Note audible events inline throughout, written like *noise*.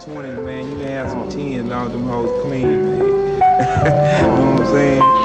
20s, man, you can have some 10s long them hoes clean, man. *laughs* you know what I'm saying?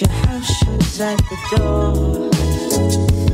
Your house shoes at the door.